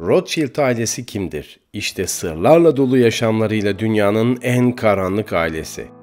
Rothschild ailesi kimdir? İşte sırlarla dolu yaşamlarıyla dünyanın en karanlık ailesi.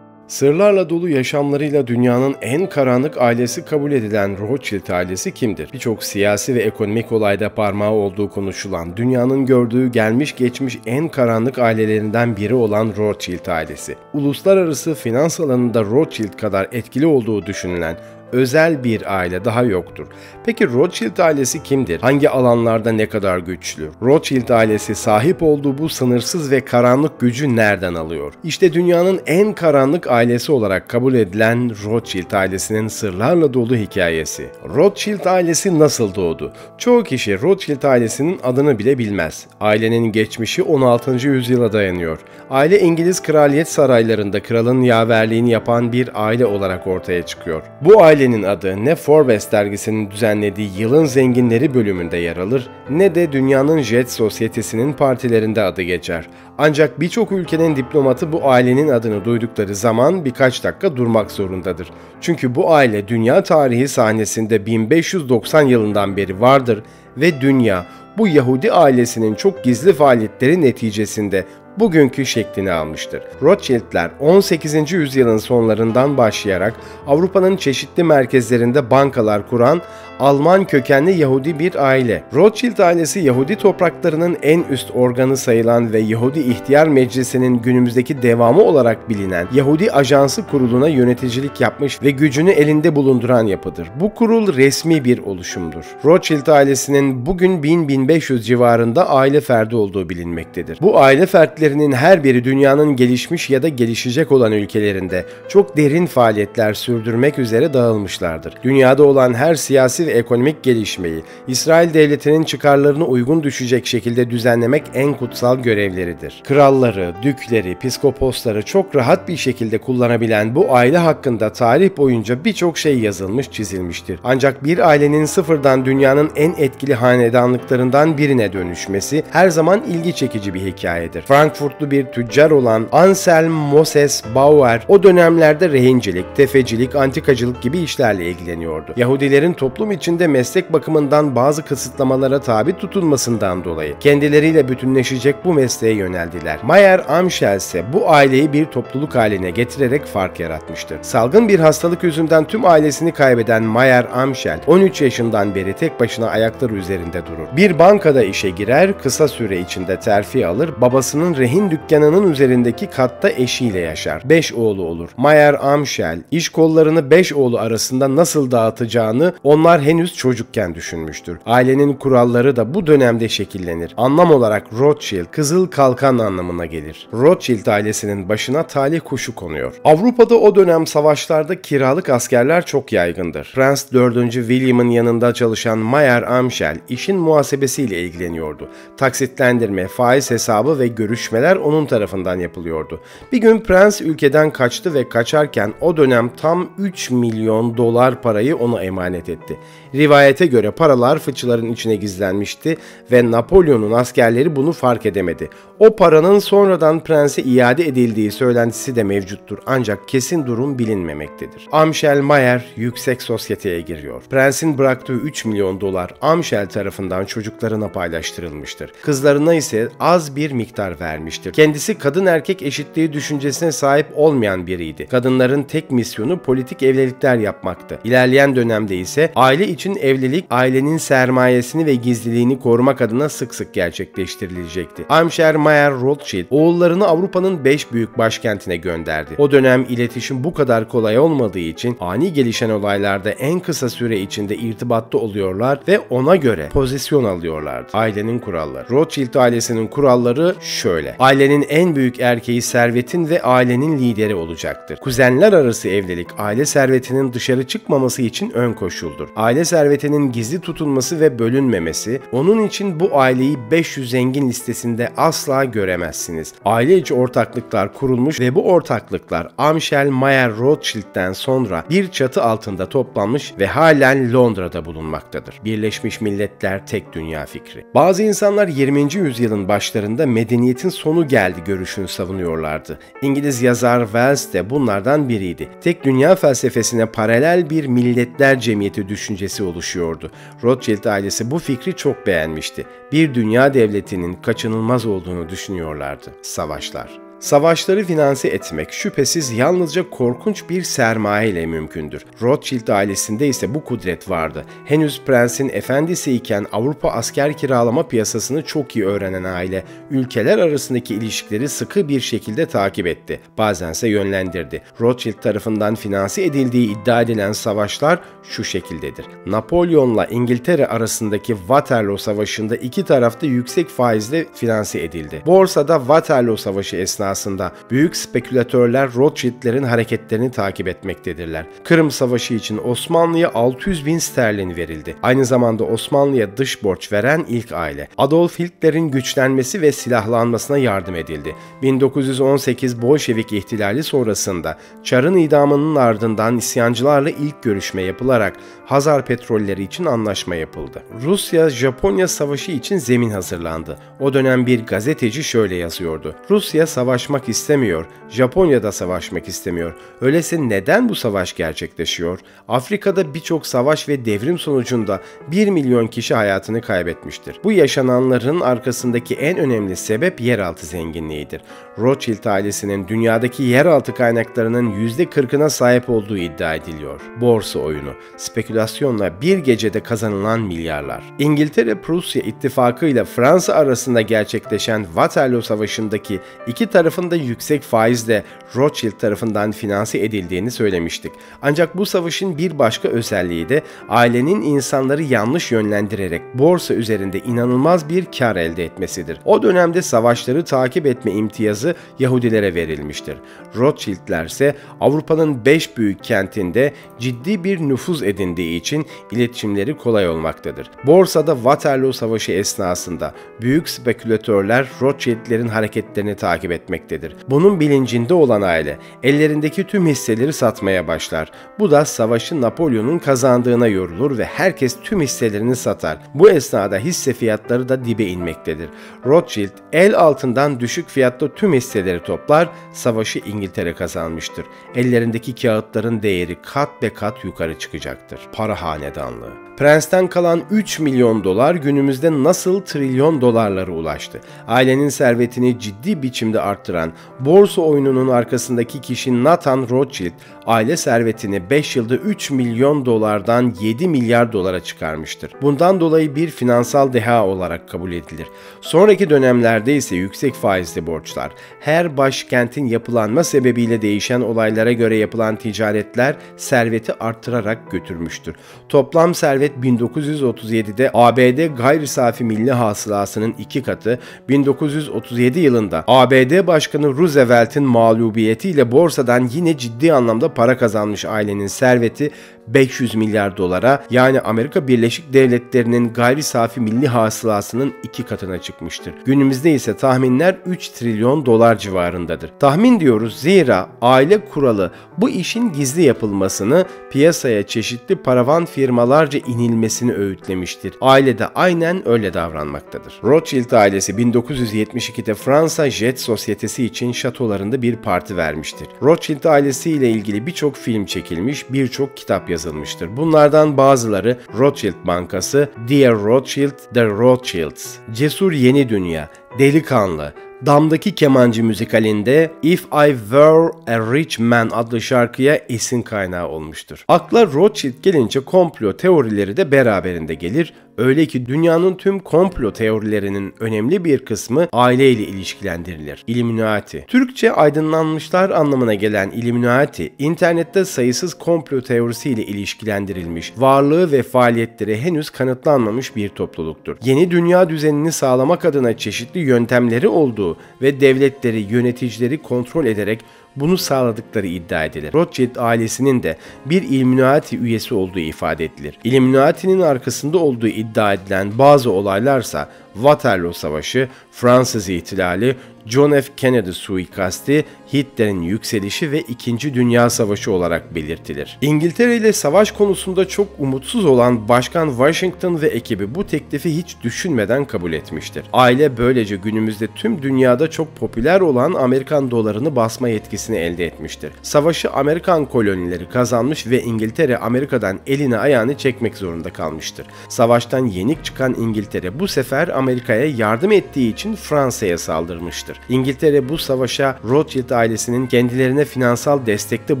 Sırlarla dolu yaşamlarıyla dünyanın en karanlık ailesi kabul edilen Rothschild ailesi kimdir? Birçok siyasi ve ekonomik olayda parmağı olduğu konuşulan, dünyanın gördüğü gelmiş geçmiş en karanlık ailelerinden biri olan Rothschild ailesi. Uluslararası finans alanında Rothschild kadar etkili olduğu düşünülen özel bir aile daha yoktur. Peki Rothschild ailesi kimdir? Hangi alanlarda ne kadar güçlü? Rothschild ailesi sahip olduğu bu sınırsız ve karanlık gücü nereden alıyor? İşte dünyanın en karanlık ailesi olarak kabul edilen Rothschild ailesinin sırlarla dolu hikayesi. Rothschild ailesi nasıl doğdu? Çoğu kişi Rothschild ailesinin adını bile bilmez. Ailenin geçmişi 16. yüzyıla dayanıyor. Aile İngiliz kraliyet saraylarında kralın yaverliğini yapan bir aile olarak ortaya çıkıyor. Bu aile ailenin adı ne Forbes dergisinin düzenlediği Yılın Zenginleri bölümünde yer alır ne de dünyanın jet sosyetesinin partilerinde adı geçer. Ancak birçok ülkenin diplomatı bu ailenin adını duydukları zaman birkaç dakika durmak zorundadır. Çünkü bu aile dünya tarihi sahnesinde 1590 yılından beri vardır ve dünya bu Yahudi ailesinin çok gizli faaliyetleri neticesinde bugünkü şeklini almıştır. Rothschildler 18. yüzyılın sonlarından başlayarak Avrupa'nın çeşitli merkezlerinde bankalar kuran Alman kökenli Yahudi bir aile. Rothschild ailesi Yahudi topraklarının en üst organı sayılan ve Yahudi İhtiyar Meclisi'nin günümüzdeki devamı olarak bilinen Yahudi Ajansı Kurulu'na yöneticilik yapmış ve gücünü elinde bulunduran yapıdır. Bu kurul resmi bir oluşumdur. Rothschild ailesinin bugün 1000-1500 civarında aile ferdi olduğu bilinmektedir. Bu aile fertlerinin her biri dünyanın gelişmiş ya da gelişecek olan ülkelerinde çok derin faaliyetler sürdürmek üzere dağılmışlardır. Dünyada olan her siyasi ve ekonomik gelişmeyi İsrail devletinin çıkarlarına uygun düşecek şekilde düzenlemek en kutsal görevleridir. Kralları, dükleri, piskoposları çok rahat bir şekilde kullanabilen bu aile hakkında tarih boyunca birçok şey yazılmış, çizilmiştir. Ancak bir ailenin sıfırdan dünyanın en etkili hanedanlıklarından birine dönüşmesi her zaman ilgi çekici bir hikayedir. Frankfurtlu bir tüccar olan Anselm Moses Bauer o dönemlerde rehincilik, tefecilik, antikacılık gibi işlerle ilgileniyordu. Yahudilerin toplum içinde meslek bakımından bazı kısıtlamalara tabi tutulmasından dolayı kendileriyle bütünleşecek bu mesleğe yöneldiler. Mayer Amschel ise bu aileyi bir topluluk haline getirerek fark yaratmıştır. Salgın bir hastalık yüzünden tüm ailesini kaybeden Mayer Amschel 13 yaşından beri tek başına ayakları üzerinde durur. Bir bankada işe girer, kısa süre içinde terfi alır, babasının rehin dükkanının üzerindeki katta eşiyle yaşar. 5 oğlu olur. Mayer Amschel iş kollarını 5 oğlu arasında nasıl dağıtacağını onlar henüz çocukken düşünmüştür. Ailenin kuralları da bu dönemde şekillenir. Anlam olarak Rothschild, kızıl kalkan anlamına gelir. Rothschild ailesinin başına talih kuşu konuyor. Avrupa'da o dönem savaşlarda kiralık askerler çok yaygındır. Prens 4. William'ın yanında çalışan Mayer Amschel işin muhasebesiyle ilgileniyordu. Taksitlendirme, faiz hesabı ve görüşmeler onun tarafından yapılıyordu. Bir gün prens ülkeden kaçtı ve kaçarken o dönem tam 3 milyon dolar parayı ona emanet etti. Rivayete göre paralar fıçıların içine gizlenmişti ve Napolyon'un askerleri bunu fark edemedi. O paranın sonradan prense iade edildiği söylentisi de mevcuttur ancak kesin durum bilinmemektedir. Amschel Mayer yüksek sosyeteye giriyor. Prensin bıraktığı 3 milyon dolar Amschel tarafından çocuklarına paylaştırılmıştır. Kızlarına ise az bir miktar vermiştir. Kendisi kadın erkek eşitliği düşüncesine sahip olmayan biriydi. Kadınların tek misyonu politik evlilikler yapmaktı. İlerleyen dönemde ise aile için evlilik ailenin sermayesini ve gizliliğini korumak adına sık sık gerçekleştirilecekti. Amscher Mayer Rothschild oğullarını Avrupa'nın 5 büyük başkentine gönderdi. O dönem iletişim bu kadar kolay olmadığı için ani gelişen olaylarda en kısa süre içinde irtibatta oluyorlar ve ona göre pozisyon alıyorlardı. Ailenin kuralları. Rothschild ailesinin kuralları şöyle. Ailenin en büyük erkeği servetin ve ailenin lideri olacaktır. Kuzenler arası evlilik aile servetinin dışarı çıkmaması için ön koşuldur. Aile servetinin gizli tutulması ve bölünmemesi, onun için bu aileyi 500 zengin listesinde asla göremezsiniz. Aile içi ortaklıklar kurulmuş ve bu ortaklıklar Amschel Mayer Rothschild'den sonra bir çatı altında toplanmış ve halen Londra'da bulunmaktadır. Birleşmiş Milletler tek dünya fikri. Bazı insanlar 20. yüzyılın başlarında medeniyetin sonu geldi görüşünü savunuyorlardı. İngiliz yazar Wells de bunlardan biriydi. Tek dünya felsefesine paralel bir milletler cemiyeti düşüncesi oluşuyordu. Rothschild ailesi bu fikri çok beğenmişti. Bir dünya devletinin kaçınılmaz olduğunu düşünüyorlardı. Savaşlar. Savaşları finanse etmek şüphesiz yalnızca korkunç bir sermaye ile mümkündür. Rothschild ailesinde ise bu kudret vardı. Henüz prensin efendisi iken Avrupa asker kiralama piyasasını çok iyi öğrenen aile, ülkeler arasındaki ilişkileri sıkı bir şekilde takip etti. Bazense yönlendirdi. Rothschild tarafından finanse edildiği iddia edilen savaşlar şu şekildedir. Napolyon'la İngiltere arasındaki Waterloo Savaşı'nda iki tarafta yüksek faizle finanse edildi. Borsada Waterloo Savaşı esnasında esnasında büyük spekülatörler Rothschild'lerin hareketlerini takip etmektedirler. Kırım Savaşı için Osmanlı'ya 600 bin sterlin verildi. Aynı zamanda Osmanlı'ya dış borç veren ilk aile. Adolf Hitler'in güçlenmesi ve silahlanmasına yardım edildi. 1918 Bolşevik ihtilali sonrasında Çar'ın idamının ardından isyancılarla ilk görüşme yapılarak Hazar petrolleri için anlaşma yapıldı. Rusya-Japonya savaşı için zemin hazırlandı. O dönem bir gazeteci şöyle yazıyordu. Rusya savaş savaşmak istemiyor, Japonya da savaşmak istemiyor. Öyleyse neden bu savaş gerçekleşiyor? Afrika'da birçok savaş ve devrim sonucunda 1 milyon kişi hayatını kaybetmiştir. Bu yaşananların arkasındaki en önemli sebep yeraltı zenginliğidir. Rothschild ailesinin dünyadaki yeraltı kaynaklarının %40'ına sahip olduğu iddia ediliyor. Borsa oyunu, spekülasyonla bir gecede kazanılan milyarlar. İngiltere-Prusya ittifakı ile Fransa arasında gerçekleşen Waterloo Savaşı'ndaki iki tarafın da yüksek faizle Rothschild tarafından finanse edildiğini söylemiştik. Ancak bu savaşın bir başka özelliği de ailenin insanları yanlış yönlendirerek borsa üzerinde inanılmaz bir kar elde etmesidir. O dönemde savaşları takip etme imtiyazı Yahudilere verilmiştir. Rothschildler ise Avrupa'nın 5 büyük kentinde ciddi bir nüfuz edindiği için iletişimleri kolay olmaktadır. Borsada Waterloo Savaşı esnasında büyük spekülatörler Rothschildlerin hareketlerini takip etmektedir etmektedir. Bunun bilincinde olan aile ellerindeki tüm hisseleri satmaya başlar. Bu da savaşı Napolyon'un kazandığına yorulur ve herkes tüm hisselerini satar. Bu esnada hisse fiyatları da dibe inmektedir. Rothschild el altından düşük fiyatta tüm hisseleri toplar, savaşı İngiltere kazanmıştır. Ellerindeki kağıtların değeri kat be kat yukarı çıkacaktır. Para hanedanlığı. Prens'ten kalan 3 milyon dolar günümüzde nasıl trilyon dolarlara ulaştı? Ailenin servetini ciddi biçimde arttıran borsa oyununun arkasındaki kişi Nathan Rothschild aile servetini 5 yılda 3 milyon dolardan 7 milyar dolara çıkarmıştır. Bundan dolayı bir finansal deha olarak kabul edilir. Sonraki dönemlerde ise yüksek faizli borçlar, her başkentin yapılanma sebebiyle değişen olaylara göre yapılan ticaretler serveti arttırarak götürmüştür. Toplam servet servet 1937'de ABD gayri safi milli hasılasının iki katı, 1937 yılında ABD Başkanı Roosevelt'in mağlubiyetiyle borsadan yine ciddi anlamda para kazanmış ailenin serveti 500 milyar dolara yani Amerika Birleşik Devletleri'nin gayri safi milli hasılasının iki katına çıkmıştır. Günümüzde ise tahminler 3 trilyon dolar civarındadır. Tahmin diyoruz zira aile kuralı bu işin gizli yapılmasını piyasaya çeşitli paravan firmalarca inilmesini öğütlemiştir. Aile de aynen öyle davranmaktadır. Rothschild ailesi 1972'de Fransa Jet Sosyetesi için şatolarında bir parti vermiştir. Rothschild ailesiyle ilgili birçok film çekilmiş, birçok kitap yazılmıştır yazılmıştır. Bunlardan bazıları Rothschild Bankası, Dear Rothschild, The Rothschilds, Cesur Yeni Dünya, Delikanlı, Damdaki Kemancı müzikalinde If I Were a Rich Man adlı şarkıya esin kaynağı olmuştur. Akla Rothschild gelince komplo teorileri de beraberinde gelir. Öyle ki dünyanın tüm komplo teorilerinin önemli bir kısmı aileyle ilişkilendirilir. Illuminati. Türkçe aydınlanmışlar anlamına gelen Illuminati, internette sayısız komplo teorisiyle ilişkilendirilmiş, varlığı ve faaliyetleri henüz kanıtlanmamış bir topluluktur. Yeni dünya düzenini sağlamak adına çeşitli yöntemleri olduğu ve devletleri, yöneticileri kontrol ederek bunu sağladıkları iddia edilir. Rothschild ailesinin de bir Illuminati üyesi olduğu ifade edilir. Illuminati'nin arkasında olduğu iddia edilen bazı olaylarsa Waterloo Savaşı, Fransız ihtilali, John F. Kennedy suikasti, Hitler'in yükselişi ve İkinci Dünya Savaşı olarak belirtilir. İngiltere ile savaş konusunda çok umutsuz olan Başkan Washington ve ekibi bu teklifi hiç düşünmeden kabul etmiştir. Aile böylece günümüzde tüm dünyada çok popüler olan Amerikan dolarını basma yetkisini elde etmiştir. Savaşı Amerikan kolonileri kazanmış ve İngiltere Amerika'dan elini ayağını çekmek zorunda kalmıştır. Savaştan yenik çıkan İngiltere bu sefer Amerika'ya yardım ettiği için Fransa'ya saldırmıştır. İngiltere bu savaşa Rothschild ailesinin kendilerine finansal destekte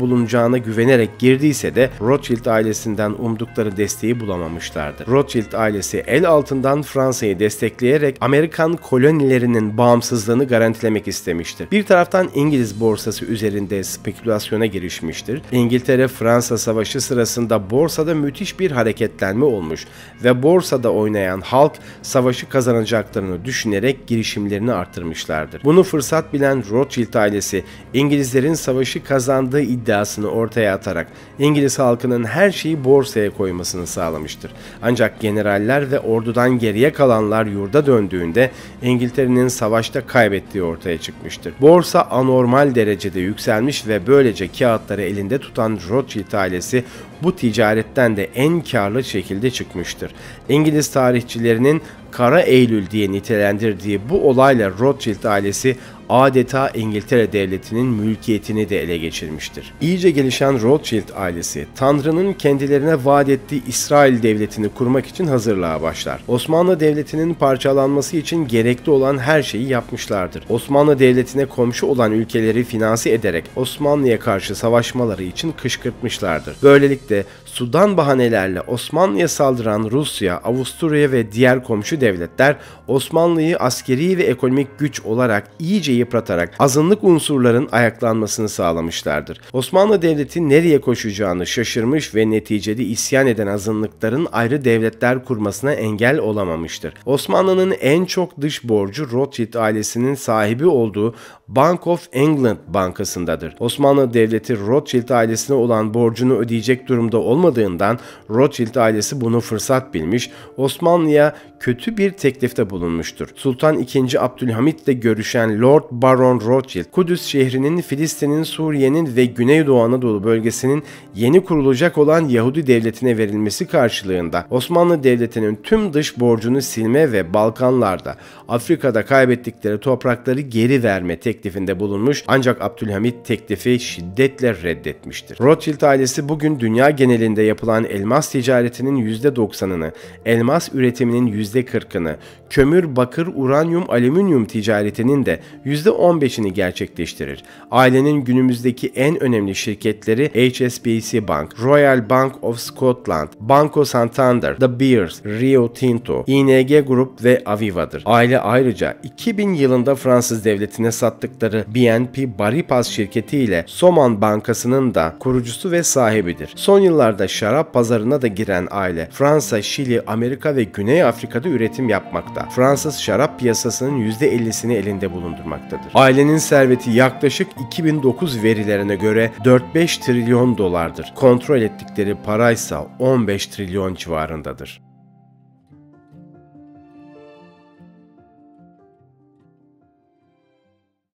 bulunacağına güvenerek girdiyse de Rothschild ailesinden umdukları desteği bulamamışlardı. Rothschild ailesi el altından Fransa'yı destekleyerek Amerikan kolonilerinin bağımsızlığını garantilemek istemiştir. Bir taraftan İngiliz borsası üzerinde spekülasyona girişmiştir. İngiltere-Fransa savaşı sırasında borsada müthiş bir hareketlenme olmuş ve borsada oynayan halk savaşı kazanacaklarını düşünerek girişimlerini arttırmışlardır. Bunu fırsat bilen Rothschild ailesi İngilizlerin savaşı kazandığı iddiasını ortaya atarak İngiliz halkının her şeyi borsaya koymasını sağlamıştır. Ancak generaller ve ordudan geriye kalanlar yurda döndüğünde İngiltere'nin savaşta kaybettiği ortaya çıkmıştır. Borsa anormal derecede yükselmiş ve böylece kağıtları elinde tutan Rothschild ailesi bu ticaretten de en karlı şekilde çıkmıştır. İngiliz tarihçilerinin Kara Eylül diye nitelendirdiği bu olayla Rothschild ailesi adeta İngiltere devletinin mülkiyetini de ele geçirmiştir. İyice gelişen Rothschild ailesi, Tanrı'nın kendilerine vaat ettiği İsrail devletini kurmak için hazırlığa başlar. Osmanlı devletinin parçalanması için gerekli olan her şeyi yapmışlardır. Osmanlı devletine komşu olan ülkeleri finanse ederek Osmanlı'ya karşı savaşmaları için kışkırtmışlardır. Böylelikle Sudan bahanelerle Osmanlı'ya saldıran Rusya, Avusturya ve diğer komşu devletler Osmanlı'yı askeri ve ekonomik güç olarak iyice yıpratarak azınlık unsurların ayaklanmasını sağlamışlardır. Osmanlı Devleti nereye koşacağını şaşırmış ve neticede isyan eden azınlıkların ayrı devletler kurmasına engel olamamıştır. Osmanlı'nın en çok dış borcu Rothschild ailesinin sahibi olduğu Bank of England bankasındadır. Osmanlı Devleti Rothschild ailesine olan borcunu ödeyecek durumda olmadığından Rothschild ailesi bunu fırsat bilmiş, Osmanlı'ya kötü bir teklifte bulunmuştur. Sultan II. Abdülhamit ile görüşen Lord Baron Rothschild, Kudüs şehrinin Filistin'in, Suriye'nin ve Güneydoğu Anadolu bölgesinin yeni kurulacak olan Yahudi devletine verilmesi karşılığında Osmanlı Devleti'nin tüm dış borcunu silme ve Balkanlarda, Afrika'da kaybettikleri toprakları geri verme teklifinde bulunmuş ancak Abdülhamit teklifi şiddetle reddetmiştir. Rothschild ailesi bugün dünya genelinde yapılan elmas ticaretinin %90'ını, elmas üretiminin %40'ını, kömür, bakır, uranyum, alüminyum ticaretinin de %15'ini gerçekleştirir. Ailenin günümüzdeki en önemli şirketleri HSBC Bank, Royal Bank of Scotland, Banco Santander, The Beers, Rio Tinto, ING Group ve Aviva'dır. Aile ayrıca 2000 yılında Fransız devletine sattıkları BNP Paribas şirketi ile Soman Bankası'nın da kurucusu ve sahibidir. Son yıllarda şarap pazarına da giren aile Fransa, Şili, Amerika ve Güney Afrika'da üretim yapmakta. Fransız şarap piyasasının %50'sini elinde bulundurmaktadır. Ailenin serveti yaklaşık 2009 verilerine göre 4-5 trilyon dolardır. Kontrol ettikleri paraysa 15 trilyon civarındadır.